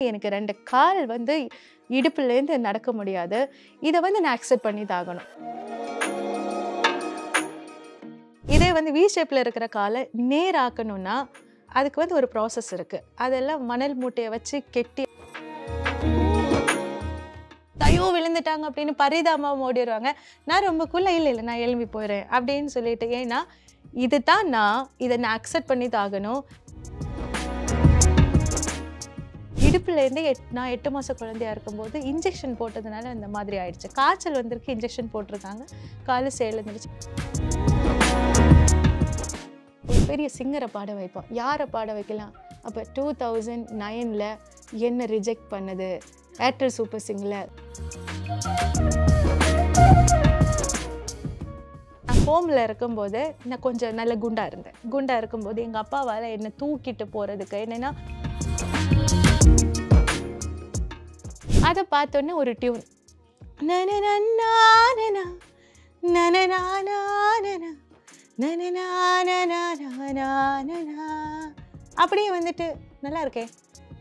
எனக்கு ரெண்டு கால் வந்து இடுப்புலேருந்து நடக்க முடியாது. இதை வந்து நான் அக்செப்ட் பண்ணி தாகணும் இதே வந்து வி ஷேப்பில் இருக்கிற காலை நேராக்கணும்னா அதுக்கு வந்து ஒரு ப்ராசஸ் இருக்குது அதெல்லாம் மணல் மூட்டையை வச்சு கெட்டி ஐயோ விழுந்துட்டாங்க அப்படின்னு பரிதாபம் ஓடிடுவாங்க. நான் ரொம்ப குள்ள இல்லை இல்லை நான் எழும்பி போயிடுறேன் அப்படின்னு சொல்லிட்டு ஏன்னா இது தான் நான் இதை நான் அக்செப்ட் பண்ணி தாகணும் இடுப்புலேருந்து எட் நான் எட்டு மாத குழந்தையா இருக்கும்போது இன்ஜெக்ஷன் போட்டதுனால இந்த மாதிரி ஆயிடுச்சு. காய்ச்சல் வந்திருக்கு இன்ஜெக்ஷன் போட்டிருக்காங்க. காலு சேர்ந்துருச்சு ஒரு பெரிய சிங்கரை பாட வைப்போம். யாரை பாட வைக்கலாம்? அப்போ டூ தௌசண்ட் நைனில் என்ன ரிஜெக்ட் பண்ணது? ஏர்டெல் சூப்பர் சிங்கில் நான் ஹோமில் இருக்கும்போது நான் கொஞ்சம் நல்ல குண்டாக இருந்தேன். குண்டாக இருக்கும்போது எங்கள் அப்பாவால் என்னை தூக்கிட்டு போகிறதுக்கு என்னென்னா அதை பார்த்தோன்னே ஒரு டியூன் அப்படியே வந்துட்டு நல்லா இருக்கே.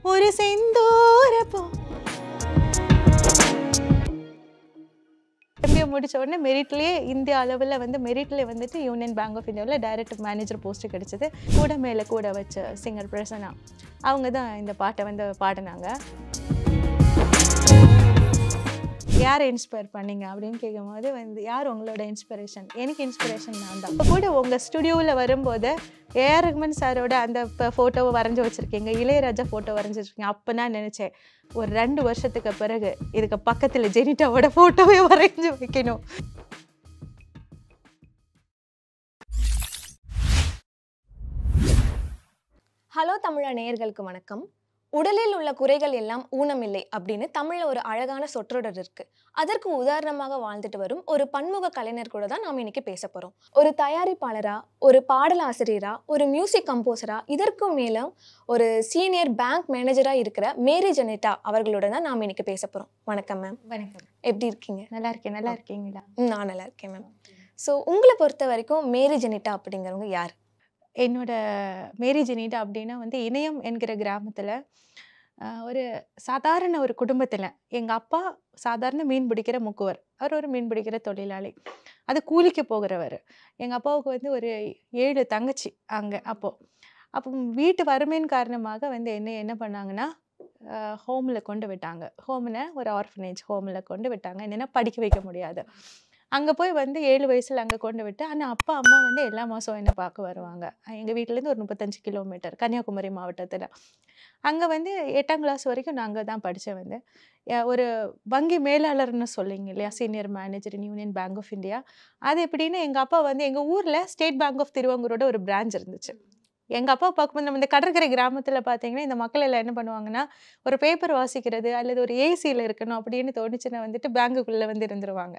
ஒரு செந்தூர போ எம்பிஏ முடிச்ச உடனே மெரிட்லேயே இந்திய அளவில் வந்து மெரிட்லேயே வந்துட்டு யூனியன் பேங்க் ஆஃப் இந்தியாவில் டைரக்டர் மேனேஜர் போஸ்ட்டு கிடச்சிது. கூட மேலே கூட வச்ச சிங்கர் பிரசனா அவங்க தான் இந்த பாட்டை வந்து பாடினாங்க. யாரை இன்ஸ்பயர் பண்ணீங்க அப்படின்னு கேட்கும்போது வந்து யார் உங்களோட இன்ஸ்பிரேஷன் எனக்கு இன்ஸ்பிரேஷன் நான் தான். இப்போ கூட உங்கள் ஸ்டுடியோவில் வரும்போது ஏஆர் ரஹ்மன் சாரோட அந்த இப்போ ஃபோட்டோவை வரைஞ்சி வச்சுருக்கீங்க. இளையராஜா ஃபோட்டோ வரைஞ்சி வச்சுருக்கீங்க. அப்போ நான் நினச்சேன் ஒரு ரெண்டு வருஷத்துக்கு பிறகு இதுக்கு பக்கத்தில் ஜெனிட்டாவோட ஃபோட்டோவே வரைஞ்சி வைக்கணும். ஹலோ தமிழா நேயர்களுக்கு வணக்கம். உடலில் உள்ள குறைகள் எல்லாம் ஊனமில்லை அப்படின்னு தமிழ்ல ஒரு அழகான சொற்றொடர் இருக்கு. அதற்கு உதாரணமாக வாழ்ந்துட்டு வரும் ஒரு பன்முக கலைஞர் கூட தான் நாம் இன்னைக்கு பேச போறோம். ஒரு தயாரிப்பாளரா ஒரு பாடலாசிரியரா ஒரு மியூசிக் கம்போசரா இதற்கும் மேலும் ஒரு சீனியர் பேங்க் மேனேஜரா இருக்கிற மேரி ஜெனிட்டா அவர்களோட தான் நாம் இன்னைக்கு பேச போறோம். வணக்கம் மேம் வணக்கம். எப்படி இருக்கீங்க? நல்லா இருக்கேன். நல்லா இருக்கீங்களா? நான் நல்லா இருக்கேன் மேம் ஸோ உங்களை பொறுத்த வரைக்கும் மேரி ஜெனிட்டா அப்படிங்கிறவங்க யார்? என்னோட மேரி ஜெனிட்டா அப்படின்னா வந்து இணையம் என்கிற கிராமத்தில் ஒரு சாதாரண ஒரு குடும்பத்தில் எங்கள் அப்பா சாதாரண மீன் பிடிக்கிற முக்குவர். அவர் ஒரு மீன் பிடிக்கிற தொழிலாளி. அது கூலிக்கு போகிறவர். எங்கள் அப்பாவுக்கு வந்து ஒரு ஏழு தங்கச்சி அங்கே அப்போது அப்போ வீட்டு வறுமையின் காரணமாக வந்து என்ன என்ன பண்ணாங்கன்னா ஹோமில் கொண்டு விட்டாங்க. ஹோமில் ஒரு ஆர்ஃபனேஜ் ஹோமில் கொண்டு விட்டாங்க. என்னென்னா படிக்க வைக்க முடியாது. அங்கே போய் வந்து ஏழு வயசில் அங்கே கொண்டு விட்டு ஆனால் அப்பா அம்மா வந்து எல்லா மாதம் என்னை பார்க்க வருவாங்க. எங்கள் வீட்டிலேருந்து ஒரு முப்பத்தஞ்சு கிலோமீட்டர் கன்னியாகுமரி மாவட்டத்தில். அங்கே வந்து எட்டாம் கிளாஸ் வரைக்கும் நான் அங்கே தான் படித்தேன் வந்து. ஒரு வங்கி மேலாளர்னு சொல்லிங்க இல்லையா? Senior manager in Union Bank of India அது எப்படின்னு எங்கள் அப்பா வந்து எங்கள் ஊரில் ஸ்டேட் பேங்க் ஆஃப் திருவாங்கூரோட ஒரு பிரான்ச் இருந்துச்சு. எங்கள் அப்பா பார்க்கும்போது நம்ம இந்த கடற்கரை கிராமத்தில் பார்த்தீங்கன்னா இந்த மக்கள் எல்லாம் என்ன பண்ணுவாங்கன்னா ஒரு பேப்பர் வாசிக்கிறது அல்லது ஒரு ஏசியில் இருக்கணும் அப்படின்னு தோணுச்சுன்னா வந்துட்டு பேங்குக்குள்ளே வந்து இருந்துருவாங்க.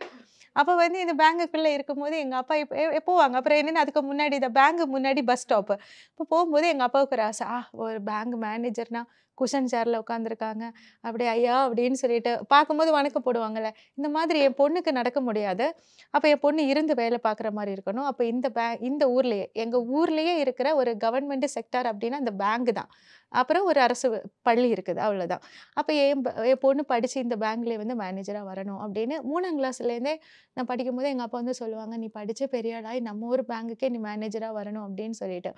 அப்போ வந்து இந்த பேங்குக்குள்ளே இருக்கும்போது எங்கள் அப்பா இப்போ போவாங்க அப்புறம் என்னென்னு அதுக்கு முன்னாடி இந்த பேங்கு முன்னாடி பஸ் ஸ்டாப்பு இப்போ போகும்போது எங்கள் அப்பாவுக்கு ஒரு ஆசை. ஆ ஒரு பேங்க் மேனேஜர்னால் குஷன் சேரில் உட்காந்துருக்காங்க அப்படியே ஐயா அப்படின்னு சொல்லிட்டு பார்க்கும்போது வணக்கம் போடுவாங்கள்ல இந்த மாதிரி என் பொண்ணுக்கு நடக்க முடியாது. அப்போ என் பொண்ணு இருந்து வேலை பார்க்குற மாதிரி இருக்கணும். அப்போ இந்த பே இந்த ஊர்லேயே எங்கள் ஊர்லேயே இருக்கிற ஒரு கவர்மெண்ட் செக்டார் அப்படின்னா அந்த பேங்க் தான். அப்புறம் ஒரு அரசு பள்ளி இருக்குது அவ்வளோதான் அப்போ என் ப- என் பொண்ணு படித்து இந்த பேங்க்லேயே வந்து மேனேஜராக வரணும் அப்படின்னு மூணாம் கிளாஸ்லேருந்தே நான் படிக்கும்போது எங்கள் அப்பா வந்து சொல்லுவாங்க நீ படித்த பெரிய ஆளாகி நம்ம ஊர் பேங்குக்கே நீ மேனேஜராக வரணும் அப்படின்னு சொல்லிட்டு.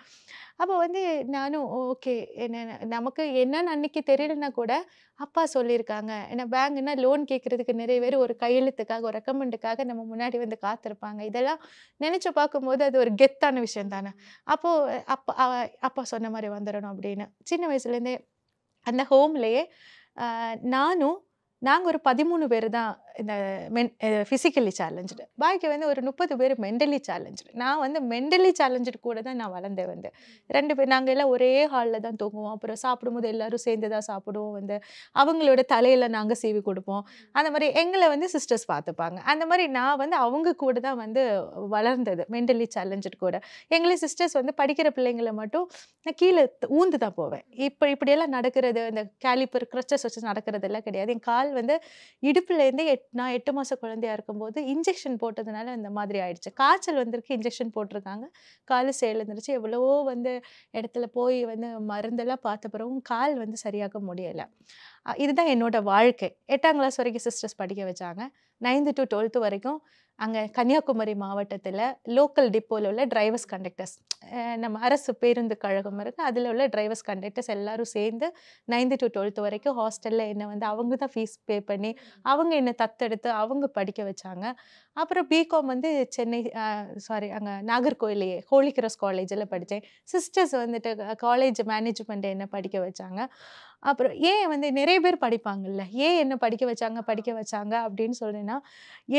அப்போ வந்து நானும் ஓகே என்ன நமக்கு என்னன்னு அன்னைக்கு தெரியலன்னா கூட அப்பா சொல்லியிருக்காங்க. ஏன்னா பேங்க்னா லோன் கேட்குறதுக்கு நிறைய பேர் ஒரு கையெழுத்துக்காக ஒரு ரெக்கமெண்டுக்காக நம்ம முன்னாடி வந்து காத்திருப்பாங்க. இதெல்லாம் நினச்சி பார்க்கும்போது அது ஒரு கெத்தான விஷயம் தானே. அப்போது அப்பா அப்பா சொன்ன மாதிரி வந்துடணும் அப்படின்னு. சின்ன வயசுலேருந்தே அந்த ஹோம்லேயே நானும் நாங்கள் ஒரு பதிமூணு பேர் தான் இந்த மென் ஃபிசிக்கலி சேலஞ்சு பாக்கி வந்து ஒரு முப்பது பேர் மென்டலி சேலஞ்சு நான் வந்து மென்டலி சேலஞ்சு கூட தான் நான் வளர்ந்தேன் வந்து. ரெண்டு பேர் நாங்கள் எல்லாம் ஒரே ஹாலில் தான் தூங்குவோம். அப்புறம் சாப்பிடும்போது எல்லாரும் சேர்ந்து தான் சாப்பிடுவோம் வந்து. அவங்களோட தலையில் நாங்கள் சீவி கொடுப்போம். அந்த மாதிரி எங்களை வந்து சிஸ்டர்ஸ் பார்த்துப்பாங்க. அந்த மாதிரி நான் வந்து அவங்க கூட தான் வந்து வளர்ந்தது மென்டலி சேலஞ்சு கூட. எங்களை சிஸ்டர்ஸ் வந்து படிக்கிற பிள்ளைங்களை மட்டும் நான் கீழே ஊந்து தான் போவேன். இப்போ இப்படியெல்லாம் நடக்கிறது இந்த கேலிப்பர் க்ரச்சஸ் வச்சு நடக்கிறதெல்லாம் கிடையாது. என் கால் வந்து இடுப்புலேருந்து எட் நான் எட்டு மாத குழந்தையா இருக்கும்போது இன்ஜெக்ஷன் போட்டதுனால இந்த மாதிரி ஆயிடுச்சு. காய்ச்சல் வந்திருக்கு இன்ஜெக்ஷன் போட்டிருக்காங்க. கால் செயலிழந்துருச்சு எவ்வளவோ வந்து இடத்துல போய் வந்து மருந்தெல்லாம் பார்த்த பிறகும் கால் வந்து சரியாக முடியலை. இதுதான் என்னோட வாழ்க்கை. எட்டாம் கிளாஸ் வரைக்கும் சிஸ்டர்ஸ் படிக்க வச்சாங்க. நைன்த்து டு டுவெல்த்து வரைக்கும் அங்கே கன்னியாகுமரி மாவட்டத்தில் லோக்கல் டிப்போவில் உள்ள டிரைவர்ஸ் கண்டக்டர்ஸ் நம்ம அரசு பேருந்து கழகம் இருக்குது அதில் உள்ள டிரைவர்ஸ் கண்டக்டர்ஸ் எல்லாரும் சேர்ந்து நைன்த்து டு டுவெல்த்து வரைக்கும் ஹாஸ்டலில் என்னை வந்து அவங்க தான் ஃபீஸ் பே பண்ணி அவங்க என்னை தத்தெடுத்து அவங்க படிக்க வச்சாங்க. அப்புறம் பிகாம் வந்து சென்னை சாரி அங்கே நாகர்கோயிலையே ஹோலி கிராஸ் காலேஜில் படித்தேன் சிஸ்டர்ஸ் வந்துட்டு காலேஜ் மேனேஜ்மெண்ட் என்ன படிக்க வச்சாங்க. அப்புறம் ஏன் வந்து நிறைய பேர் படிப்பாங்கல்ல ஏன் என்ன படிக்க வச்சாங்க படிக்க வச்சாங்க அப்படின்னு சொன்னேன்னா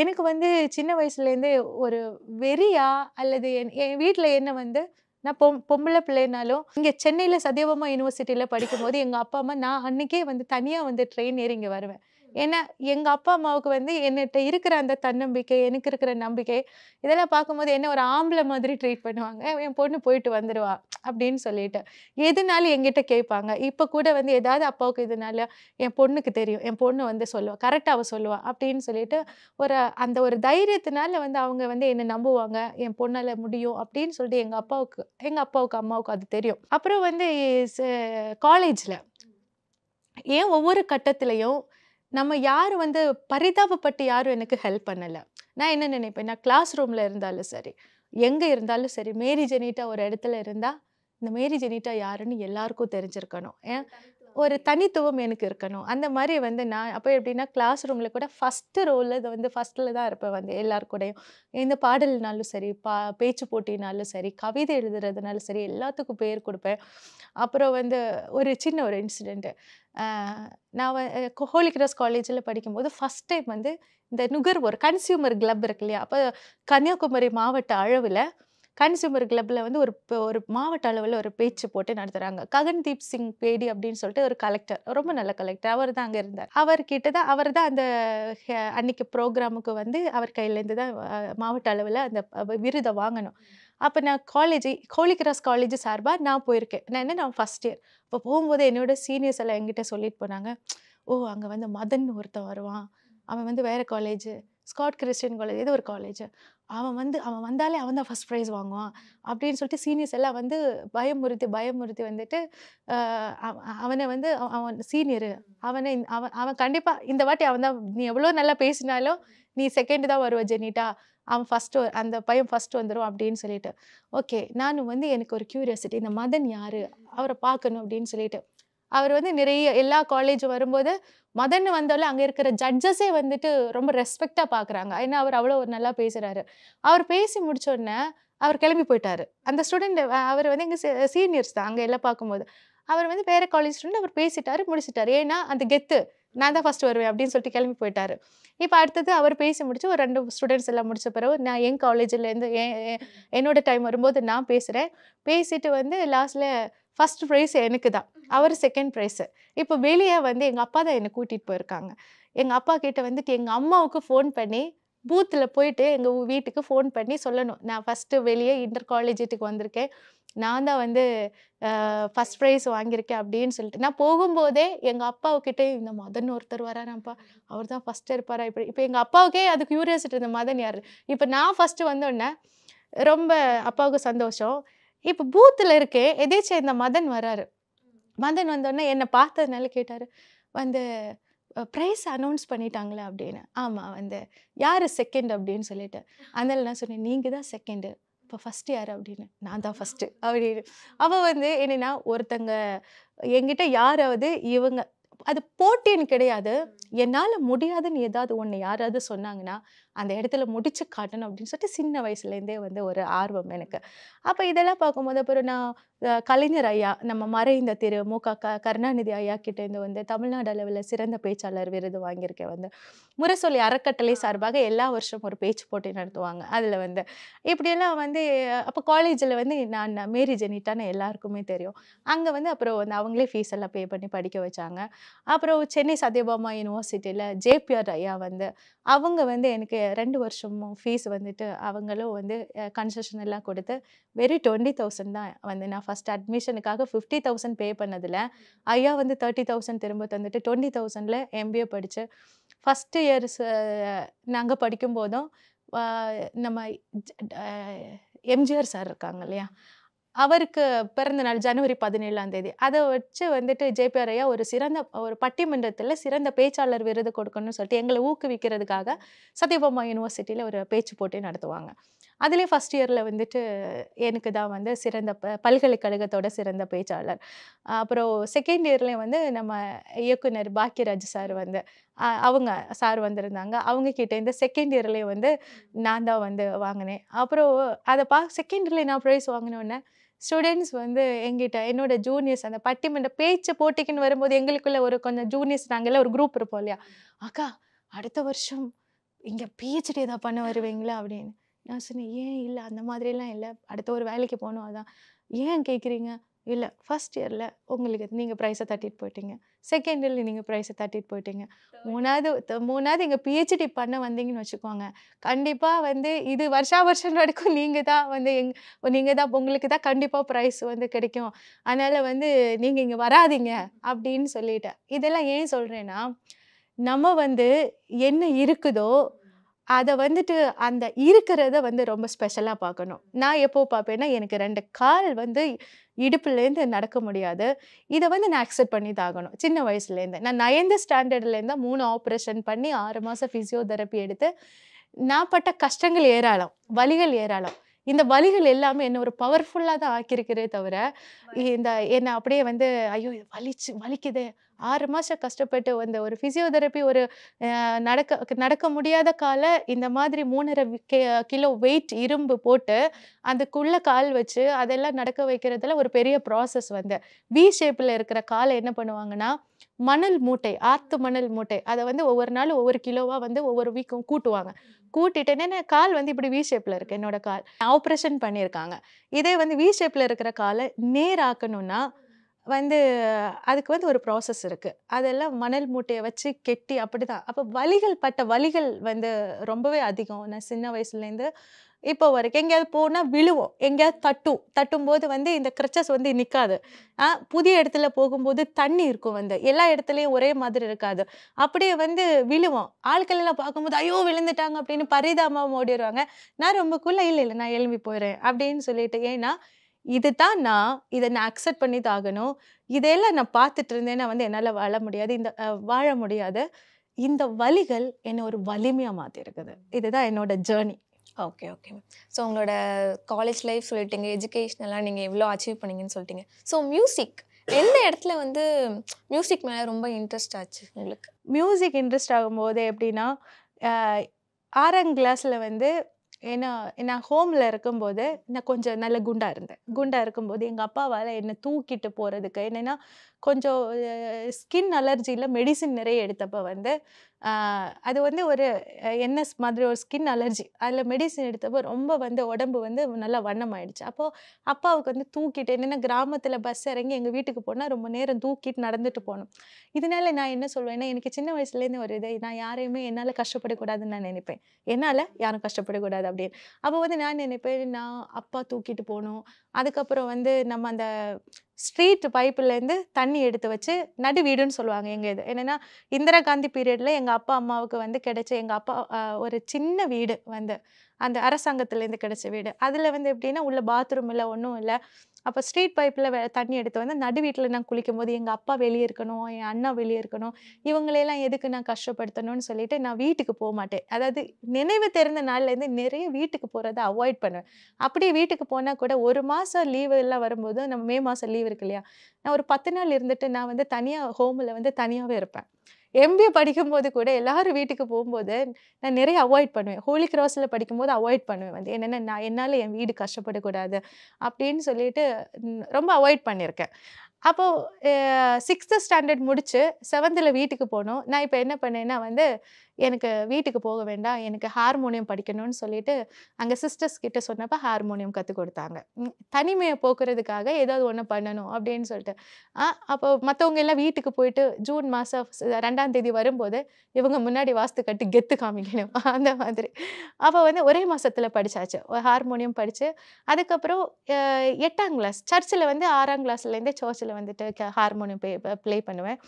எனக்கு வந்து சின்ன வயசுலேருந்தே ஒரு வெறியா அல்லது என் என் வீட்டில் என்ன வந்து நான் பொம் பொம்பளை பிள்ளைனாலும் இங்கே சென்னையில் சத்யபாமா யூனிவர்சிட்டியில் படிக்கும்போது எங்கள் அப்பா அம்மா நான் அன்னைக்கே வந்து தனியாக வந்து ட்ரெயின் ஏறி இங்கே வருவேன். ஏன்னா எங்கள் அப்பா அம்மாவுக்கு வந்து என்னகிட்ட இருக்கிற அந்த தன்னம்பிக்கை எனக்கு இருக்கிற நம்பிக்கை இதெல்லாம் பார்க்கும்போது என்ன ஒரு ஆம்பளை மாதிரி ட்ரீட் பண்ணுவாங்க. என் பொண்ணு போயிட்டு வந்துடுவா அப்படின்னு சொல்லிட்டு. எதுனாலும் எங்கிட்ட கேட்பாங்க. இப்போ கூட வந்து ஏதாவது அப்பாவுக்கு இதனால என் பொண்ணுக்கு தெரியும். என் பொண்ணு வந்து சொல்லுவாள் கரெக்டாக அவள் சொல்லுவாள் அப்படின்னு சொல்லிட்டு ஒரு அந்த ஒரு தைரியத்தினால வந்து அவங்க வந்து என்னை நம்புவாங்க. என் பொண்ணால் முடியும் அப்படின்னு சொல்லிட்டு எங்கள் அப்பாவுக்கு எங்கள் அப்பாவுக்கு அம்மாவுக்கு அது தெரியும். அப்புறம் வந்து காலேஜில் ஏன் ஒவ்வொரு கட்டத்துலையும் நம்ம யார் வந்து பரிதாபப்பட்டு யாரும் எனக்கு ஹெல்ப் பண்ணலை. நான் என்ன நினைப்பேன்? நான் கிளாஸ் ரூமில் இருந்தாலும் சரி எங்கே இருந்தாலும் சரி மேரி ஜெனிட்டா ஒரு இடத்துல இருந்தால் இந்த மேரி ஜெனிட்டா யாருன்னு எல்லாருக்கும் தெரிஞ்சிருக்கணும். ஏன்? ஒரு தனித்துவம் எனக்கு இருக்கணும். அந்த மாதிரி வந்து நான் அப்போ எப்படின்னா கிளாஸ் ரூமில் கூட ஃபஸ்ட்டு ரோலில் இது வந்து ஃபஸ்ட்டில் தான் இருப்பேன் வந்து எல்லார் கூடயும் எந்த பாடல்னாலும் சரி பா பேச்சு போட்டினாலும் சரி கவிதை எழுதுறதுனாலும் சரி எல்லாத்துக்கும் பேர் கொடுப்பேன். அப்புறம் வந்து ஒரு சின்ன ஒரு இன்சிடெண்ட்டு நான் ஹோலி கிராஸ் காலேஜில் படிக்கும்போது ஃபஸ்ட் டைம் வந்து இந்த நுகர்வோர் கன்சியூமர் கிளப் இருக்கு இல்லையா? அப்போ கன்னியாகுமரி மாவட்ட அளவில் கன்சியூமர் கிளப்பில் வந்து ஒரு ஒரு மாவட்ட அளவில் ஒரு பேச்சு போட்டு நடத்துகிறாங்க ககன்தீப் சிங் பேடி அப்படின்னு சொல்லிட்டு ஒரு கலெக்டர் ரொம்ப நல்ல கலெக்டர் அவர் தான் அங்கே இருந்தார். அவர்கிட்ட தான் அவர் தான் அந்த அன்னைக்கு ப்ரோக்ராமுக்கு வந்து அவர் கையிலேருந்து தான் மாவட்ட அளவில் அந்த விருதை வாங்கணும். அப்போ நான் காலேஜ் ஹோலி கிராஸ் காலேஜ் சார்பாக நான் போயிருக்கேன். நான் என்ன நான் ஃபஸ்ட் இயர் இப்போ போகும்போது என்னோட சீனியர்ஸ் எல்லாம் என்கிட்ட சொல்லிட்டு போனாங்க. ஓ அங்கே வந்து மதன் ஒருத்தன் வருவான். அவன் வந்து வேறு காலேஜ் ஸ்காட் கிறிஸ்டியன் காலேஜ் ஏதோ ஒரு காலேஜ் அவன் வந்து அவன் வந்தாலே அவன் தான் ஃபஸ்ட் ப்ரைஸ் வாங்குவான் அப்படின்னு சொல்லிட்டு சீனியர்ஸ் எல்லாம் வந்து பயமுறுத்தி பயமுறுத்தி வந்துட்டு அவனை வந்து அவன் சீனியரு அவனை அவன் அவன் கண்டிப்பாக இந்த வாட்டி அவன் தான் நீ எவ்வளோ நல்லா பேசினாலும் நீ செகண்ட் தான் வருவ ஜெனிட்டா. அவன் ஃபஸ்ட்டு அந்த பையன் ஃபஸ்ட்டு வந்துடும் அப்படின்னு சொல்லிட்டு. ஓகே நானும் வந்து எனக்கு ஒரு க்யூரியாசிட்டி இந்த மதன் யார்? அவரை பார்க்கணும் அப்படின்னு சொல்லிட்டு. அவர் வந்து நிறைய எல்லா காலேஜும் வரும்போது மதன் வந்தாலும் அங்கே இருக்கிற ஜட்ஜஸே வந்துட்டு ரொம்ப ரெஸ்பெக்டாக பார்க்குறாங்க ஏன்னா அவர் அவ்வளோ ஒரு நல்லா பேசுகிறாரு அவர் பேசி முடிச்சோடனே அவர் கிளம்பி போயிட்டார். அந்த ஸ்டூடெண்ட் அவர் வந்து எங்கள் சீனியர்ஸ் தான் அங்கே எல்லாம் பார்க்கும்போது. அவர் வந்து வேறு காலேஜ் ஸ்டூடெண்ட் அவர் பேசிட்டாரு முடிச்சிட்டாரு. ஏன்னா அந்த கெத்து நான் தான் ஃபஸ்ட் வருவேன் அப்படின்னு சொல்லிட்டு கிளம்பி போயிட்டாரு. இப்போ அடுத்தது அவர் பேசி முடிச்சு ஒரு ரெண்டு ஸ்டூடெண்ட்ஸ் எல்லாம் முடிச்ச பிறகு நான் என் காலேஜிலேருந்து என்னோட டைம் வரும்போது நான் பேசுகிறேன் பேசிட்டு வந்து லாஸ்ட்டில் ஃபஸ்ட் ப்ரைஸ் எனக்கு தான் அவர் செகண்ட் ப்ரைஸு இப்போ வெளியே வந்து எங்கள் அப்பா தான் என்னை கூட்டிகிட்டு போயிருக்காங்க. எங்கள் அப்பா கிட்ட வந்துட்டு எங்கள் அம்மாவுக்கு ஃபோன் பண்ணி பூத்தில் போயிட்டு எங்கள் வீட்டுக்கு ஃபோன் பண்ணி சொல்லணும். நான் ஃபஸ்ட்டு வெளியே இன்டர் காலேஜுக்கு வந்திருக்கேன். நான் தான் வந்து ஃபஸ்ட் ப்ரைஸ் வாங்கியிருக்கேன் அப்படின்னு சொல்லிட்டு. நான் போகும்போதே எங்கள் அப்பாவுக்கிட்டே இந்த மதன் ஒருத்தர் வராராம்ப்பா. அவர் தான் ஃபஸ்ட்டு இருப்பாரா? இப்படி இப்போ எங்கள் அப்பாவுக்கே அது க்யூரியாசிட்டி இந்த மதன் யார்? இப்போ நான் ஃபஸ்ட்டு வந்தோடனே ரொம்ப அப்பாவுக்கு சந்தோஷம். இப்போ பூத்தில் இருக்கே எதேச்சும் இந்த மதன் வராரு. மதன் வந்தோடனே என்னை பார்த்ததுனால கேட்டார் வந்து ப்ரைஸ் அனௌன்ஸ் பண்ணிட்டாங்களே அப்படின்னு. ஆமாம் வந்து யார் செகண்ட் அப்படின்னு சொல்லிட்டு. அதனால நான் சொன்னேன் நீங்கள் தான் செகண்டு இப்போ ஃபஸ்ட்டு யார் அப்படின்னு? நான் தான் ஃபஸ்ட்டு அப்படின்னு. அவள் வந்து என்னென்னா ஒருத்தங்க என்கிட்ட யாராவது இவங்க அது போட்டின்னு கிடையாது. என்னால் முடியாதுன்னு ஏதாவது ஒன்று யாராவது சொன்னாங்கன்னா அந்த இடத்துல முடிச்சு காட்டணும் அப்படின்னு சொல்லிட்டு சின்ன வயசுலேருந்தே வந்து ஒரு ஆர்வம் எனக்கு. அப்போ இதெல்லாம் பார்க்கும்போது அப்புறம் நான் கலைஞர் ஐயா நம்ம மறைந்த திரு மு க க கருணாநிதி ஐயா கிட்டேருந்து வந்து தமிழ்நாடு அளவில் சிறந்த பேச்சாளர் விருது வாங்கியிருக்கேன் வந்து. முரசொலி அறக்கட்டளை சார்பாக எல்லா வருஷம் ஒரு பேச்சு போட்டி நடத்துவாங்க. அதில் வந்து இப்படியெல்லாம் வந்து அப்போ காலேஜில் வந்து நான் மேரி ஜெனிட்டான்னு எல்லாருக்குமே தெரியும். அங்கே வந்து அப்புறம் வந்து அவங்களே ஃபீஸ் எல்லாம் பே பண்ணி படிக்க வச்சாங்க. அப்புறம் சென்னை சத்யபாமா யூனிவர்சிட்டியில் ஜேபிஆர் ஐயா வந்து அவங்க வந்து எனக்கு ரெண்டு வருஷமும் ஃபீஸ் வந்துட்டு அவங்களும் வந்து கன்செஷன் எல்லாம் கொடுத்து வெறும் டுவெண்ட்டி தௌசண்ட் தான் வந்து நான் ஃபஸ்ட் அட்மிஷனுக்காக ஃபிஃப்டி தௌசண்ட் பே பண்ணதில் ஐயா வந்து தேர்ட்டி தௌசண்ட் திரும்ப தந்துட்டு டுவெண்ட்டி தௌசண்டில் எம்பிஏ படித்து ஃபஸ்ட்டு இயர்ஸ் நாங்கள் படிக்கும்போதும் நம்ம எம்ஜிஆர் சார் இருக்காங்க இல்லையா? அவருக்கு பிறந்த நாள் ஜனவரி பதினேழாம் தேதி. அதை வச்சு வந்துட்டு ஜேபிஆர் ஐயா ஒரு சிறந்த ஒரு பட்டிமன்றத்தில் சிறந்த பேச்சாளர் விருது கொடுக்கணும்னு சொல்லிட்டு எங்களை ஊக்குவிக்கிறதுக்காக சத்யபாமா யூனிவர்சிட்டியில் ஒரு பேச்சு போட்டி நடத்துவாங்க. அதுலேயே ஃபஸ்ட் இயரில் வந்துட்டு எனக்கு தான் வந்து சிறந்த ப பல்கலைக்கழகத்தோட சிறந்த பேச்சாளர். அப்புறம் செகண்ட் இயர்லேயும் வந்து நம்ம இயக்குனர் பாக்கியராஜ் சார் வந்து அவங்க சார் வந்திருந்தாங்க. அவங்க கிட்டேருந்து செகண்ட் இயர்லேயே வந்து நான் தான் வந்து வாங்கினேன். அப்புறம் அதை பா செகண்ட் இயர்லேயே நான் ப்ரைஸ் வாங்கினோன்னே ஸ்டூடெண்ட்ஸ் வந்து எங்கிட்ட என்னோட ஜூனியர்ஸ் அந்த பட்டிமன்ற பேச்சு போட்டிக்குன்னு வரும்போது எங்களுக்குள்ள ஒரு கொஞ்சம் ஜூனியர்ஸ் நாங்கள்லாம் ஒரு குரூப் இருப்போம் இல்லையா? அக்கா அடுத்த வருஷம் இங்கே பிஹெச்டி ஏதாவது பண்ண வருவீங்களா? அப்படின்னு. நான் சொன்னேன் ஏன் இல்லை அந்த மாதிரிலாம் இல்லை. அடுத்த ஒரு வேலைக்கு போகணும் அதான். ஏன் கேட்குறீங்க இல்லை ஃபர்ஸ்ட் இயரில் உங்களுக்கு நீங்கள் ப்ரைஸை தட்டிட்டு போயிட்டீங்க. செகண்ட் இயரில் நீங்கள் ப்ரைஸை தட்டிட்டு போயிட்டீங்க. மூணாவது மூணாவது இங்கே பிஹெச்டி பண்ண வந்தீங்கன்னு வச்சுக்கோங்க. கண்டிப்பாக வந்து இது வருஷா வருஷம் நடக்கும். நீங்கள் தான் வந்து எங் நீங்கள் தான் உங்களுக்கு தான் கண்டிப்பாக ப்ரைஸ் வந்து கிடைக்கும். அதனால் வந்து நீங்கள் இங்கே வராதீங்க அப்படின்னு சொல்லிட்டேன். இதெல்லாம் ஏன் சொல்கிறேன்னா நம்ம வந்து என்ன இருக்குதோ அதை வந்துட்டு அந்த இருக்கிறத வந்து ரொம்ப ஸ்பெஷலாக பார்க்கணும். நான் எப்போ பார்ப்பேன்னா எனக்கு ரெண்டு கால் வந்து இடுப்புலேருந்து நடக்க முடியாது. இதை வந்து நான் அக்செப்ட் பண்ணி தாகணும் சின்ன வயசுலேருந்து நான் நைன்த் ஸ்டாண்டர்ட்லேருந்து மூணு ஆப்ரேஷன் பண்ணி ஆறு மாதம் ஃபிசியோதெரப்பி எடுத்து நான் பட்ட கஷ்டங்கள் ஏராளம். வலிகள் ஏராளம். இந்த வலிகள் எல்லாமே என்ன ஒரு பவர்ஃபுல்லாக தான் ஆக்கியிருக்கிறே தவிர இந்த என்னை அப்படியே வந்து ஐயோ வலிச்சு வலிக்குதே ஆறு மாதம் கஷ்டப்பட்டு வந்த ஒரு ஃபிசியோதெரப்பி ஒரு நடக்க நடக்க முடியாத கால இந்த மாதிரி மூணரை கிலோ வெயிட் இரும்பு போட்டு அதுக்குள்ளே கால் வச்சு அதெல்லாம் நடக்க வைக்கிறதுல ஒரு பெரிய ப்ராசஸ் வந்து. வி ஷேப்பில் இருக்கிற காலை என்ன பண்ணுவாங்கன்னா மணல் மூட்டை ஆத்து மணல் மூட்டை அதை வந்து ஒவ்வொரு நாளும் ஒவ்வொரு கிலோவாக வந்து ஒவ்வொரு வீக்கும் கூட்டுவாங்க. கூட்டிட்டு கால் வந்து இப்படி வி ஷேப்பில் இருக்கு என்னோட கால். ஆப்ரேஷன் பண்ணியிருக்காங்க இதே வந்து வி ஷேப்பில் இருக்கிற காலை நேராக்கணும்னா வந்து அதுக்கு வந்து ஒரு ப்ராசஸ் இருக்குது அதெல்லாம் மணல் மூட்டையை வச்சு கெட்டி அப்படி தான் அப்போ வலிகள் பட்ட வலிகள் வந்து ரொம்பவே அதிகம். நான் சின்ன வயசுலேருந்து இப்போ வரைக்கும் எங்கேயாவது போனால் விழுவோம். எங்கேயாவது தட்டும். தட்டும்போது வந்து இந்த கிரச்சஸ் வந்து நிற்காது புதிய இடத்துல போகும்போது தண்ணி இருக்கும் வந்து. எல்லா இடத்துலையும் ஒரே மாதிரி இருக்காது. அப்படியே வந்து விழுவோம். ஆட்கள் எல்லாம் பார்க்கும்போது ஐயோ விழுந்துட்டாங்க அப்படின்னு பரிதாபமாக ஓடிடுவாங்க. நான் ரொம்ப குள்ள இல்லை இல்லை நான் எழும்பி போயிடுறேன் அப்படின்னு சொல்லிட்டு ஏன்னா இதுதான் நான் இதை நான் அக்செப்ட் பண்ணி தாகணும் இதெல்லாம் நான் பார்த்துட்டு இருந்தேன்னா வந்து என்னால் வாழ முடியாது. இந்த வாழ முடியாது. இந்த வலிகள் என்னை ஒரு வலிமையாக மாற்றிருக்குது இதுதான் என்னோட ஜேர்னி ஓகே ஓகே ஸோ உங்களோட காலேஜ் லைஃப் சொல்லிட்டீங்க எஜுகேஷ்னெல்லாம் நீங்கள் எவ்வளோ அச்சீவ் பண்ணீங்கன்னு சொல்லிட்டீங்க. ஸோ மியூசிக் எந்த இடத்துல வந்து மியூசிக் மேலே ரொம்ப இன்ட்ரெஸ்ட் ஆச்சு உங்களுக்கு? மியூசிக் இன்ட்ரெஸ்ட் ஆகும்போது எப்படின்னா ஆறாம் கிளாஸில் வந்து ஏன்னா நான் ஹோமில் இருக்கும்போது நான் கொஞ்சம் நல்ல குண்டாக இருந்தேன். குண்டாக இருக்கும்போது எங்கள் அப்பாவால் என்னை தூக்கிட்டு போகிறதுக்கு என்னென்னா கொஞ்சம் ஸ்கின் அலர்ஜியில் மெடிசின் நிறைய எடுத்தப்போ வந்து அது வந்து ஒரு என்எஸ் மாதிரி ஒரு ஸ்கின் அலர்ஜி. அதில் மெடிசின் எடுத்தப்போ ரொம்ப வந்து உடம்பு வந்து நல்லா வண்ணம் ஆயிடுச்சு அப்போது அப்பாவுக்கு வந்து தூக்கிட்டு என்னென்னா கிராமத்தில் பஸ் இறங்கி எங்கள் வீட்டுக்கு போனால் ரொம்ப நேரம் தூக்கிட்டு நடந்துட்டு போகணும் இதனால நான் என்ன சொல்வேன்னா எனக்கு சின்ன வயசுலேருந்து ஒரு இது நான் யாரையுமே என்னால் கஷ்டப்படக்கூடாதுன்னு நான் நினைப்பேன். என்னால் யாரும் கஷ்டப்படக்கூடாது அப்படின்னு. அப்போ வந்து நான் நினைப்பேன் நான் அப்பா தூக்கிட்டு போகணும். அதுக்கப்புறம் வந்து நம்ம அந்த ஸ்ட்ரீட் பைப்புலேருந்து தண்ணி எடுத்து வச்சு நடு வீடுன்னு சொல்லுவாங்க எங்கள் இது. என்னென்னா இந்திரா காந்தி பீரியடில் எங்கள் அப்பா அம்மாவுக்கு வந்து கிடைச்ச எங்கள் அப்பா ஒரு சின்ன வீடு வந்து. அந்த அரசாங்கத்துலேருந்து கிடைச்ச வீடு. அதில் வந்து எப்படின்னா உள்ள பாத்ரூம் இல்லை ஒன்றும் இல்லை. அப்போ ஸ்ட்ரீட் பைப்பில் தண்ணி எடுத்து வந்து நடு வீட்டில் நான் குளிக்கும் போது எங்கள் அப்பா வெளியே இருக்கணும் என் அண்ணா வெளியே இருக்கணும் இவங்களையெல்லாம் எதுக்கு நான் கஷ்டப்படுத்தணும்னு சொல்லிட்டு நான் வீட்டுக்கு போக மாட்டேன். அதாவது நினைவு தெரிந்த நாள்லேருந்து நிறைய வீட்டுக்கு போகிறத அவாய்ட் பண்ணுவேன். அப்படியே வீட்டுக்கு போனால் கூட ஒரு மாதம் லீவு எல்லாம் வரும்போது நம்ம மே மாதம் லீவ் இருக்கு இல்லையா? நான் ஒரு பத்து நாள் இருந்துட்டு நான் வந்து தனியாக ஹோமில் வந்து தனியாகவே இருப்பேன். எம்பிஏ படிக்கும்போது கூட எல்லாரும் வீட்டுக்கு போகும்போது நான் நிறைய அவாய்ட் பண்ணுவேன். ஹோலி கிராஸில் படிக்கும்போது அவாய்ட் பண்ணுவேன் வந்து. என்னென்ன நான் என்னால் என் வீடு கஷ்டப்படக்கூடாது அப்படின்னு சொல்லிட்டு ரொம்ப அவாய்ட் பண்ணியிருக்கேன். அப்போது சிக்ஸ்த்து ஸ்டாண்டர்ட் முடித்து செவன்த்தில் வீட்டுக்கு போனோம். நான் இப்போ என்ன பண்ணேன்னா வந்து எனக்கு வீட்டுக்கு போக வேண்டாம் எனக்கு ஹார்மோனியம் படிக்கணும்னு சொல்லிட்டு அங்கே சிஸ்டர்ஸ் கிட்ட சொன்னப்போ ஹார்மோனியம் கற்றுக் கொடுத்தாங்க. தனிமையை போக்குறதுக்காக ஏதாவது ஒன்று பண்ணணும் அப்படின்னு சொல்லிட்டு. ஆ அப்போ மற்றவங்க எல்லாம் வீட்டுக்கு போயிட்டு ஜூன் மாதம் ரெண்டாம் தேதி வரும்போது இவங்க முன்னாடி வாஸ்து கட்டி கெத்து காமிக்கணும். அந்த மாதிரி. அப்போ வந்து ஒரே மாதத்தில் படித்தாச்சு ஹார்மோனியம் படித்து அதுக்கப்புறம் எட்டாம் கிளாஸ் சர்ச்சில் வந்து ஆறாம் கிளாஸ்லேருந்தே சர்ச்சில் வந்துட்டு ஹார்மோனியம் ப்ளே ப்ளே பண்ணுவேன்.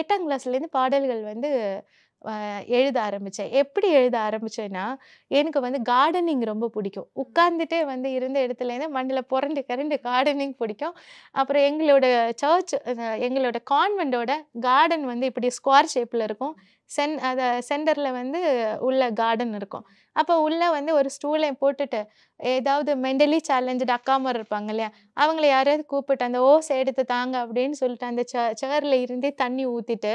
எட்டாம் கிளாஸ்லேருந்து பாடல்கள் வந்து எழுத ஆரம்பித்தேன் எப்படி எழுத ஆரம்பித்தேன்னா எனக்கு வந்து கார்டனிங் ரொம்ப பிடிக்கும். உட்காந்துட்டே வந்து இருந்த இடத்துலேருந்து மண்ணில் புரண்டு கரண்டு கார்டனிங் பிடிக்கும். அப்புறம் எங்களோட சர்ச் எங்களோட கான்வெண்டோட கார்டன் வந்து இப்படி ஸ்கொயர் ஷேப்பில் இருக்கும். சென் அதை சென்டரில் வந்து உள்ள கார்டன் இருக்கும். அப்போ உள்ளே வந்து ஒரு ஸ்டூலை போட்டுட்டு ஏதாவது மென்டலி சேலஞ்சு அக்காமர் இருப்பாங்க இல்லையா? அவங்கள யாரையாவது கூப்பிட்டு அந்த ஓசை எடுத்து தாங்க அப்படின்னு சொல்லிட்டு அந்த சே சேரில் இருந்தே தண்ணி ஊற்றிட்டு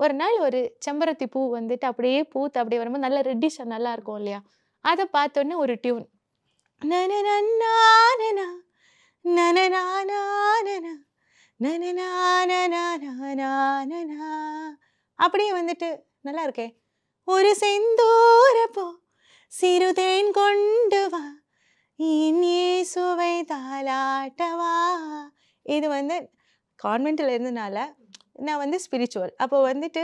ஒரு நாள் ஒரு செம்பருத்தி பூ வந்துட்டு அப்படியே பூத்து அப்படியே வரும்போது நல்லா ரெட்டிஷாக நல்லா இருக்கும் இல்லையா அதை பார்த்தோன்னே ஒரு டியூன் அப்படியே வந்துட்டு நல்லா இருக்கே ஒரு செந்தூர போ சிறுதேன் கொண்டு வா இனியே சுவை தாலாட்டவா இது வந்து கான்வென்ட்டில் இருந்தனால நான் வந்து ஸ்பிரிச்சுவல் அப்போ வந்துட்டு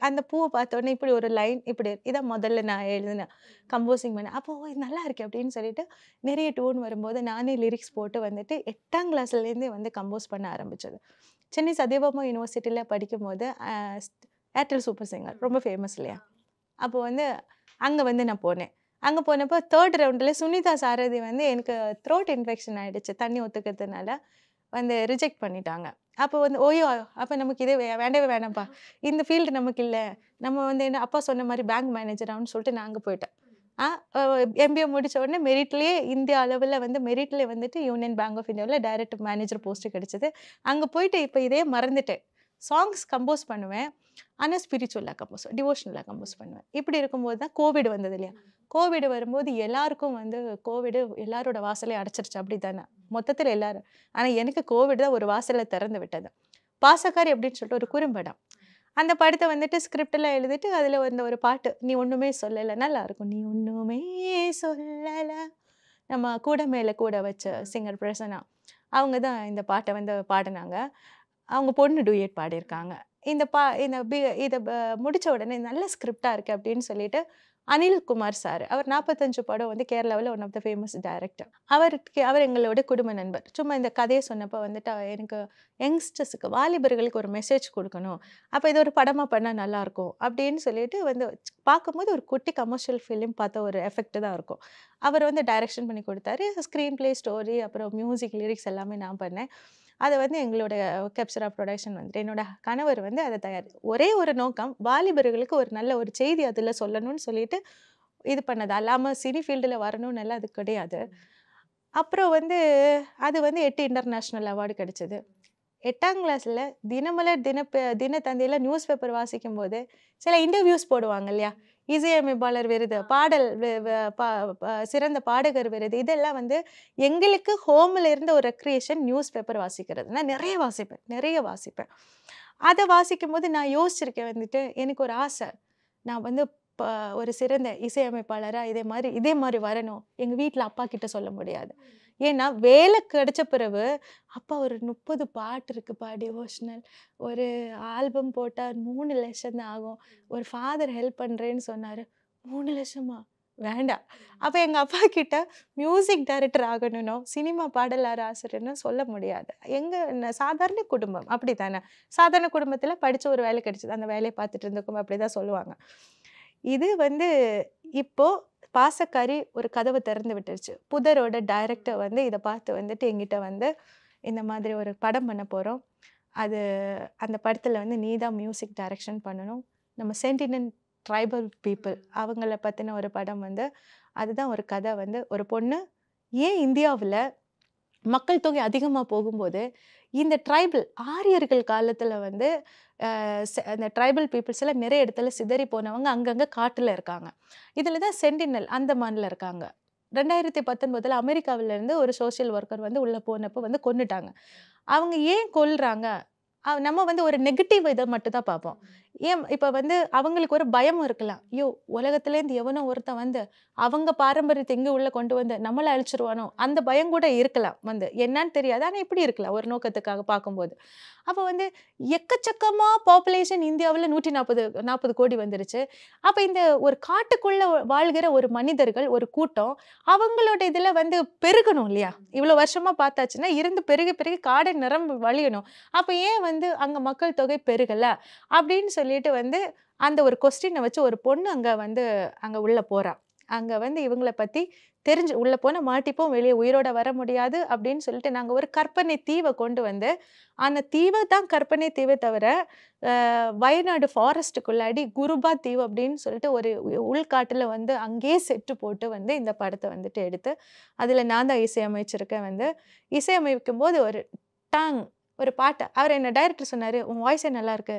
அந்த பூவை பார்த்தோன்னே இப்படி ஒரு லைன் இப்படி இதான் முதல்ல நான் எழுதினேன். கம்போசிங் பண்ணேன். அப்போ "ஓ, இது நல்லா இருக்கு அப்படின்னு சொல்லிட்டு நிறைய டூன் வரும்போது நானே லிரிக்ஸ் போட்டு வந்துட்டு எட்டாம் கிளாஸ்லேருந்தே வந்து கம்போஸ் பண்ண ஆரம்பிச்சது. சென்னை சத்யபாமா யூனிவர்சிட்டியில் படிக்கும்போது ஏர்டெல் சூப்பர் சிங்கர் ரொம்ப ஃபேமஸ் இல்லையா? அப்போ வந்து அங்கே வந்து நான் போனேன். அங்கே போனப்போ தேர்ட் ரவுண்டில் சுனிதா சாரதி வந்து எனக்கு த்ரோட் இன்ஃபெக்ஷன் ஆயிடுச்சு தண்ணி ஒத்துக்கிறதுனால வந்து ரிஜெக்ட் பண்ணிட்டாங்க. அப்போ வந்து ஓயோ அப்போ நமக்கு இதே வே- வேண்டவே வேணாம்ப்பா இந்த ஃபீல்டு நமக்கு இல்லை. நம்ம வந்து என்ன அப்பா சொன்ன மாதிரி பேங்க் மேனேஜர் ஆகும்னு சொல்லிட்டு நான் அங்கே போயிட்டேன். எம்பிஏ முடிச்ச உடனே மெரிட்லேயே இந்திய அளவில் வந்து மெரிட்டில் வந்துட்டு யூனியன் பேங்க் ஆஃப் இந்தியாவில் டைரக்ட் மேனேஜர் போஸ்ட்டு கிடச்சிது. அங்கே போயிட்டு இப்போ இதே மறந்துட்டேன். சாங்ஸ் கம்போஸ் பண்ணுவேன். ஆனால் ஸ்பிரிச்சுவலாக கம்போஸ் டிவோஷனலாக கம்போஸ் பண்ணுவேன். இப்படி இருக்கும்போது தான் கோவிட் வந்தது இல்லையா? கோவிட் வரும்போது எல்லாருக்கும் வந்து கோவிடு எல்லாரோட வாசலையும் அடைச்சிருச்சு அப்படி தானே மொத்தத்தில் எல்லாரும். ஆனால் எனக்கு கோவிட் தான் ஒரு வாசலை திறந்து விட்டது. பாசக்காரி அப்படின்னு சொல்லிட்டு ஒரு குறும்படம். அந்த படத்தை வந்துட்டு ஸ்கிரிப்டெல்லாம் எழுதிட்டு அதில் வந்து ஒரு பாட்டு நீ ஒன்றுமே சொல்லலை. நல்லா இருக்கும். நீ ஒன்றுமே சொல்லலை. நம்ம கூட மேலே கூட வச்ச சிங்கர் பிரசனா அவங்க தான் இந்த பாட்டை வந்து பாடினாங்க. அவங்க பொண்ணு டூயட் பாடியிருக்காங்க. இந்த பா இந்த பி இதை முடித்த உடனே நல்ல ஸ்கிரிப்டாக இருக்குது அப்படின்னு சொல்லிட்டு அனில் குமார் சார். அவர் நாற்பத்தஞ்சு படம் வந்து கேரளாவில் one of the famous director அவருக்கு அவர் எங்களோட குடும்ப நண்பர். சும்மா இந்த கதையை சொன்னப்போ வந்துட்டு எனக்கு யங்ஸ்டர்ஸுக்கு வாலிபர்களுக்கு ஒரு மெசேஜ் கொடுக்கணும். அப்போ இது ஒரு படமாக பண்ணால் நல்லாயிருக்கும் அப்படின்னு சொல்லிட்டு வந்து பார்க்கும்போது ஒரு குட்டி கமர்ஷியல் ஃபிலிம் பார்த்த ஒரு எஃபெக்ட் தான் இருக்கும். அவர் வந்து டைரக்ஷன் பண்ணி கொடுத்தாரு. ஸ்க்ரீன் பிளே ஸ்டோரி அப்புறம் மியூசிக் லிரிக்ஸ் எல்லாமே நான் பண்ணேன். அதை வந்து எங்களோட கெப்சரா ப்ரொடக்ஷன் வந்துட்டு என்னோட கணவர் வந்து அதை தயார் ஒரே ஒரு நோக்கம் வாலிபர்களுக்கு ஒரு நல்ல ஒரு செய்தி அதில் சொல்லணும்னு சொல்லிட்டு இது பண்ணது? அல்லாமல் சினி ஃபீல்டில் வரணும்னு எல்லாம் அது கிடையாது. அப்புறம் வந்து அது வந்து எட்டு இன்டர்நேஷ்னல் அவார்டு கிடைச்சது. எட்டாம் கிளாஸில் தினமலர் தினப்ப தினத்தந்தியில் நியூஸ் பேப்பர் வாசிக்கும் போது சில இன்டர்வியூஸ் போடுவாங்க இல்லையா? இசையமைப்பாளர் விருது பாடல் சிறந்த பாடகர் விருது இதெல்லாம் வந்து எங்களுக்கு ஹோமில் இருந்த ஒரு ரெக்ரியேஷன் நியூஸ் பேப்பர் வாசிக்கிறது. நான் நிறைய வாசிப்பேன் நிறைய வாசிப்பேன். அதை வாசிக்கும் போது நான் யோசிச்சிருக்கேன் வந்துட்டு எனக்கு ஒரு ஆசை. நான் வந்து ஒரு சிறந்த இசையமைப்பாளராக இதே மாதிரி இதே மாதிரி வரணும். எங்கள் வீட்டில் அப்பா கிட்ட சொல்ல முடியாது. ஏன்னா வேலை கிடைச்ச பிறகு அப்பா ஒரு முப்பது பாட்டு இருக்குப்பா டிவோஷனல் ஒரு ஆல்பம் போட்டால் மூணு லட்சம் தான் ஆகும். ஒரு ஃபாதர் ஹெல்ப் பண்ணுறேன்னு சொன்னார் மூணு லட்சமா? வேண்டாம். அப்போ எங்கள் அப்பா கிட்ட மியூசிக் டைரக்டர் ஆகணும்னோ சினிமா பாடலார் ஆசிரியர்னு சொல்ல முடியாது. எங்கள் சாதாரண குடும்பம் அப்படி தானே சாதாரண குடும்பத்தில் படித்த ஒரு வேலை கிடைச்சது அந்த வேலையை பார்த்துட்டு இருந்தோம் அப்படி தான் சொல்லுவாங்க. இது வந்து இப்போ பாசக்காரி ஒரு கதவை திறந்து விட்டுருச்சு. புதரோட டைரக்டர் வந்து இதை பார்த்து வந்துட்டு எங்கிட்ட வந்து இந்த மாதிரி ஒரு படம் பண்ண போகிறோம் அது அந்த படத்தில் வந்து நீ தான் மியூசிக் டைரக்ஷன் பண்ணணும். நம்ம சென்டினன் ட்ரைபல் பீப்புள் அவங்கள பற்றின ஒரு படம் வந்து அதுதான் ஒரு கதை வந்து. ஒரு பொண்ணு ஏன் இந்தியாவில் மக்கள் தொகை அதிகமாக போகும்போது இந்த ட்ரைபல் ஆரியர்கள் காலத்தில் வந்து அந்த ட்ரைபல் பீப்புள்ஸில் நிறைய இடத்துல சிதறி போனவங்க அங்கங்கே காட்டில் இருக்காங்க. இதில் தான் சென்டினல் அந்தமானில் இருக்காங்க. ரெண்டாயிரத்தி பத்தொன்பதில் அமெரிக்காவிலேருந்து ஒரு சோஷியல் ஒர்க்கர் வந்து உள்ளே போனப்போ வந்து கொண்டுட்டாங்க அவங்க ஏன் கொல்றாங்க? நம்ம வந்து ஒரு நெகட்டிவ் இதை மட்டும் தான் பார்ப்போம் ஏன் இப்போ வந்து அவங்களுக்கு ஒரு பயம் இருக்கலாம். ஐயோ உலகத்துலேருந்து எவனோ ஒருத்தன் வந்து அவங்க பாரம்பரியத்தை இங்கே உள்ளே கொண்டு வந்து நம்மளை அழிச்சிருவானோ? அந்த பயம் கூட இருக்கலாம் வந்து. என்னன்னு தெரியாது. ஆனால் இப்படி இருக்கலாம் ஒரு நோக்கத்துக்காக பார்க்கும்போது. அப்போ வந்து எக்கச்சக்கமாக பாப்புலேஷன் இந்தியாவில் நூற்றி நாற்பது நாற்பது கோடி வந்துருச்சு. அப்போ இந்த ஒரு காட்டுக்குள்ளே வாழ்கிற ஒரு மனிதர்கள் ஒரு கூட்டம் அவங்களோட இதில் வந்து பெருகணும் இல்லையா? இவ்வளோ வருஷமாக பார்த்தாச்சுன்னா இருந்து பெருகி பெருகி காடை நிரம்பி வழியணும். அப்போ ஏன் வந்து அங்கே மக்கள் தொகை பெருகலை? அப்படின்னு சொல்லிட்டு வந்து அந்த ஒரு கொஸ்டினை வச்சு ஒரு பொண்ணு அங்கே வந்து அங்கே உள்ளே போகிறான் அங்கே வந்து இவங்களை பற்றி தெரிஞ்சு உள்ளே போனால் மாட்டிப்போம் வெளியே உயிரோட வர முடியாது அப்படின்னு சொல்லிட்டு நாங்கள் ஒரு கற்பனை தீவை கொண்டு வந்து அந்த தீவை தான் கற்பனை தீவை தவிர வயநாடு ஃபாரஸ்ட்டுக்குள்ளாடி குருபா தீவு அப்படின்னு சொல்லிட்டு ஒரு உள்காட்டில் வந்து அங்கேயே செட்டு போட்டு வந்து இந்த படத்தை வந்துட்டு எடுத்து அதில் நான் தான் இசையமைச்சிருக்கேன் வந்து. இசையமைக்கும் போது ஒரு டாங் ஒரு பாட்டை. அவர் என்ன டைரக்டர் சொன்னார் உன் வாய்ஸே நல்லாயிருக்கு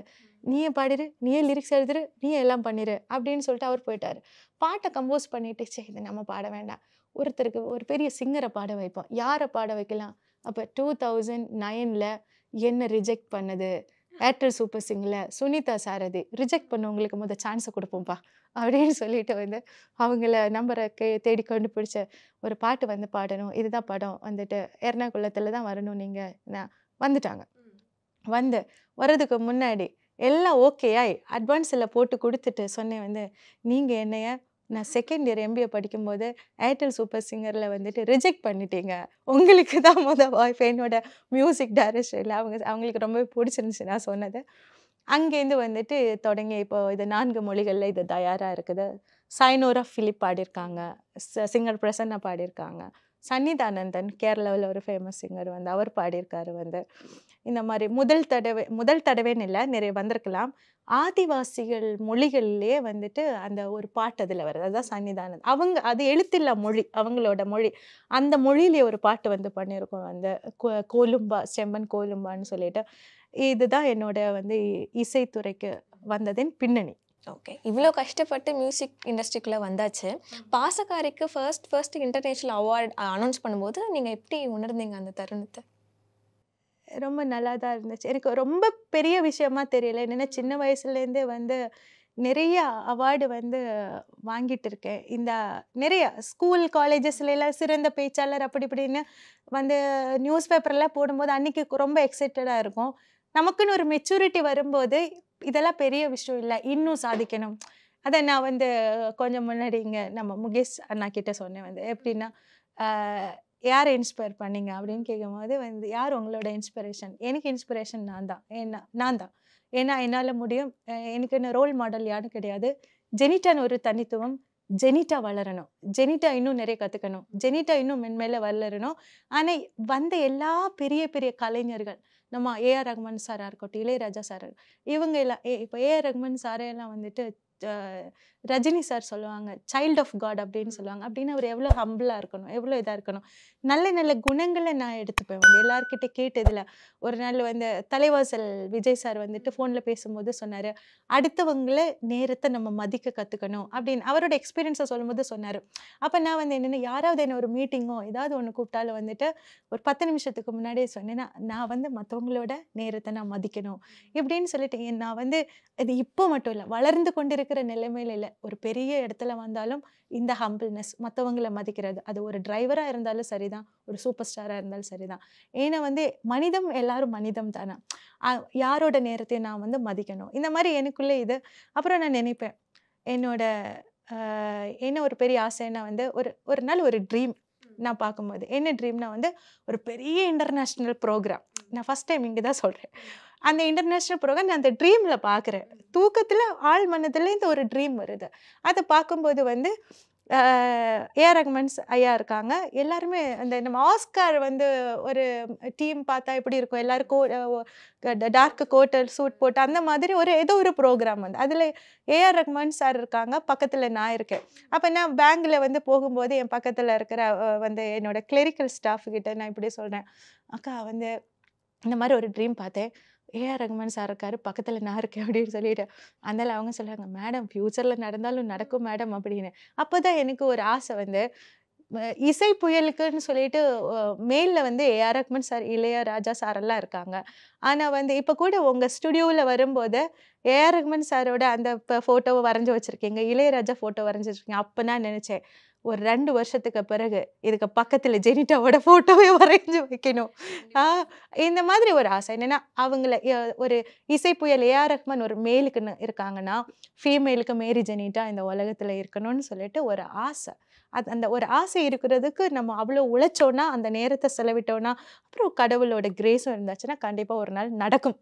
நீயே பாடிரு நீயே லிரிக்ஸ் எழுதுரு நீயே எல்லாம் பண்ணிரு அப்படின்னு சொல்லிட்டு அவர் போயிட்டாரு. பாட்டை கம்போஸ் பண்ணிட்டு சே இது நம்ம பாட வேண்டாம். ஒருத்தருக்கு ஒரு பெரிய சிங்கரை பாட வைப்போம். யாரை பாட வைக்கலாம்? அப்போ டூ தௌசண்ட் நைனில் என்ன ரிஜெக்ட் பண்ணது? Airtel super singer Sunitha Sarathy reject பண்ணவங்களுக்கு முத சான்ஸை கொடுப்போம்ப்பா அப்படின்னு சொல்லிட்டு வந்து அவங்கள நம்பரை கே தேடி கண்டுபிடிச்ச ஒரு பாட்டு வந்து பாடணும் இதுதான் படம் வந்துட்டு எர்ணாகுளத்தில் தான் வரணும் நீங்கள் வந்துட்டாங்க. வந்து வர்றதுக்கு முன்னாடி எல்லாம் ஓகே ஆய் அட்வான்ஸில் போட்டு கொடுத்துட்டு சொன்னேன் வந்து நீங்கள் என்னைய நான் செகண்ட் இயர் எம்பிஏ படிக்கும்போது ஏர்டெல் சூப்பர் சிங்கரில் வந்துட்டு ரிஜெக்ட் பண்ணிட்டீங்க. உங்களுக்கு தான் மொதல் வாய்ஃப் என்னோட மியூசிக் டைரக்டரில் அவங்க அவங்களுக்கு ரொம்ப பிடிச்சிருந்துச்சு நான் சொன்னது. அங்கேருந்து வந்துட்டு தொடங்கி இப்போ இது நான்கு மொழிகளில் இது தயாராக இருக்குது. சைனோரா ஃபிலிப் பாடியிருக்காங்க சிங்கர் பிரசன்னா பாடியிருக்காங்க. சன்னிதானந்தன் கேரளாவில் ஒரு ஃபேமஸ் சிங்கர் வந்து அவர் பாடியிருக்காரு வந்து. இந்த மாதிரி முதல் தடவை முதல் தடவைன்னு இல்லை நிறைய வந்திருக்கலாம். ஆதிவாசிகள் மொழிகள்லேயே வந்துட்டு அந்த ஒரு பாட்டு அதில் வருது. அதுதான் சன்னிதானம். அவங்க அது எழுத்தில்லா மொழி அவங்களோட மொழி. அந்த மொழியிலேயே ஒரு பாட்டு வந்து பண்ணியிருக்கோம். அந்த கோலும்பா செம்மன் கோலும்பான்னு சொல்லிட்டு. இதுதான் என்னோட வந்து இசைத்துறைக்கு வந்ததின் பின்னணி. ஓகே. இவ்வளோ கஷ்டப்பட்டு மியூசிக் இண்டஸ்ட்ரிக்குள்ளே வந்தாச்சு. பாசக்காரிக்கு first first international award announce பண்ணும்போது நீங்கள் எப்படி உணர்ந்தீங்க அந்த தருணத்தை? ரொம்ப நல்லா தான் இருந்துச்சு. எனக்கு ரொம்ப பெரிய விஷயமா தெரியல. என்னென்னா சின்ன வயசுலேருந்தே வந்து நிறைய அவார்டு வந்து வாங்கிட்டு இருக்கேன் இந்த நிறைய ஸ்கூல் காலேஜஸ்லாம் சிறந்த பேச்சாளர் அப்படி இப்படின்னு வந்து நியூஸ் பேப்பர்லாம் போடும்போது அன்னைக்கு ரொம்ப எக்ஸைட்டடாக இருக்கும். நமக்குன்னு ஒரு மெச்சூரிட்டி வரும்போது இதெல்லாம் பெரிய விஷயம் இல்லை. இன்னும் சாதிக்கணும். அதை நான் வந்து கொஞ்சம் முன்னாடி இங்கே நம்ம முகேஷ் அண்ணா கிட்ட சொன்னேன் வந்து. எப்படின்னா யார் இன்ஸ்பயர் பண்ணீங்க அப்படின்னு கேட்கும்போது வந்து யார் உங்களோட இன்ஸ்பிரேஷன் எனக்கு இன்ஸ்பிரேஷன் நான் தான். ஏன்னா நான் தான். ஏன்னா என்னால் முடியும். எனக்கு என்ன ரோல் மாடல் யாரும் கிடையாது. ஜெனிட்டான்னு ஒரு தனித்துவம் ஜெனிட்டா வளரணும். ஜெனிட்டா இன்னும் நிறைய கற்றுக்கணும் ஜெனிட்டா இன்னும் மென்மேல வளரணும். ஆனால் வந்த எல்லா பெரிய பெரிய கலைஞர்கள் நம்ம ஏஆர் ரஹ்மான் சாராக இருக்கட்டும் இளையராஜா சார் இவங்க எல்லாம் ஏ இப்போ ஏஆர் ரஹ்மான் சாரையெல்லாம் வந்துட்டு ரஜினி சார் சொல்லுவாங்க சைல்ட் ஆஃப் காட் அப்படின்னு சொல்லுவாங்க. அப்படின்னு அவர் எவ்வளோ ஹம்பிளாக இருக்கணும் எவ்வளோ இதாக இருக்கணும். நல்ல நல்ல குணங்களை நான் எடுத்துப்பேன். வந்து எல்லார்கிட்ட கேட்டதில் ஒரு நாள் வந்து தலைவாசல் விஜய் சார் வந்துட்டு ஃபோனில் பேசும்போது சொன்னார் அடுத்தவங்கள நேரத்தை நம்ம மதிக்க கற்றுக்கணும் அப்படின்னு. அவரோட எக்ஸ்பீரியன்ஸை சொல்லும்போது சொன்னார். அப்போ நான் வந்து என்னென்ன யாராவது என்ன ஒரு மீட்டிங்கோ ஏதாவது ஒன்று கூப்பிட்டாலும் வந்துட்டு ஒரு பத்து நிமிஷத்துக்கு முன்னாடியே சொன்னேன்னா நான் வந்து மற்றவங்களோட நேரத்தை நான் மதிக்கணும் இப்படின்னு சொல்லிட்டு நான் வந்து இது இப்போ மட்டும் இல்லை வளர்ந்து இருக்கிற நிலைமையில இல்லை. ஒரு பெரிய இடத்துல வந்தாலும் இந்த ஹம்பிள்னஸ் மற்றவங்கள மதிக்கிறது. அது ஒரு டிரைவராக இருந்தாலும் சரிதான். ஒரு சூப்பர் ஸ்டாராக இருந்தாலும் சரிதான். ஏன்னா வந்து மனிதம் எல்லாரும் மனிதம் தானே. யாரோட நேரத்தை நான் வந்து மதிக்கணும்? இந்த மாதிரி எனக்குள்ளே இது. அப்புறம் நான் நினைப்பேன் என்னோட என்ன ஒரு பெரிய ஆசைன்னா வந்து ஒரு ஒரு நாள் ஒரு ட்ரீம் நான் பார்க்கும்போது. என்ன ட்ரீம்னா வந்து ஒரு பெரிய இன்டர்நேஷ்னல் ப்ரோக்ராம் நான் ஃபஸ்ட் டைம் இங்கே தான் சொல்கிறேன் அந்த இன்டர்நேஷ்னல் ப்ரோக்ராம் நான் அந்த ட்ரீமில் பார்க்குறேன் தூக்கத்தில் ஆள் மனதுலேருந்து ஒரு ட்ரீம் வருது. அதை பார்க்கும்போது வந்து ஏஆர் ரஹ்மான்ஸ் ஐயா இருக்காங்க. எல்லாருமே அந்த நம்ம ஆஸ்கார் வந்து ஒரு டீம் பார்த்தா எப்படி இருக்கும்? எல்லாருக்கும் டார்க் கோட்டர் சூட் போட்டு அந்த மாதிரி ஒரு ஏதோ ஒரு ப்ரோக்ராம் வந்து. அதில் ஏஆர் ரஹ்மான் சார் இருக்காங்க. பக்கத்தில் நான் இருக்கேன். அப்போ நான் பேங்கில் வந்து போகும்போது என் பக்கத்தில் இருக்கிற வந்து என்னோடய கிளரிக்கல் ஸ்டாஃப் கிட்ட நான் இப்படி சொல்கிறேன் அக்கா வந்து இந்த மாதிரி ஒரு ட்ரீம் பார்த்தேன். ஏஆர் ரகுமான் சார் இருக்காரு பக்கத்தில் நான் இருக்கேன் அப்படின்னு சொல்லிட்டு. அதனால அவங்க சொல்கிறாங்க மேடம் ஃப்யூச்சரில் நடந்தாலும் நடக்கும் மேடம் அப்படின்னு. அப்போ தான் எனக்கு ஒரு ஆசை வந்து இசை புயலுக்குன்னு சொல்லிட்டு மெயிலில் வந்து A R Rahman sir Ilaiyaraaja Raja சாரெல்லாம் இருக்காங்க. ஆனால் வந்து இப்போ கூட உங்கள் ஸ்டுடியோவில் வரும்போது ஏஆர் ரஹ்மான் சாரோட அந்த இப்போ ஃபோட்டோவை வரைஞ்சி வச்சிருக்கீங்க இளையராஜா ஃபோட்டோ வரைஞ்சி வச்சுருக்கீங்க அப்போ நான் நினச்சேன் ஒரு ரெண்டு வருஷத்துக்கு பிறகு இதுக்கு பக்கத்துல ஜெனிட்டாவோட ஃபோட்டோவே வரைஞ்சி வைக்கணும். இந்த மாதிரி ஒரு ஆசை. என்னன்னா அவங்கள ஒரு இசை புயல் ஏஆர் ரஹ்மான் ஒரு மேலுக்குன்னு இருக்காங்கன்னா ஃபீமேலுக்கு மேரி ஜெனிட்டா இந்த உலகத்துல இருக்கணும்னு சொல்லிட்டு ஒரு ஆசை. அது அந்த ஒரு ஆசை இருக்கிறதுக்கு நம்ம அவ்வளோ உழைச்சோன்னா அந்த நேரத்தை செலவிட்டோன்னா அப்புறம் கடவுளோட கிரேஸும் இருந்துச்சுன்னா கண்டிப்பா ஒரு நாள் நடக்கும்.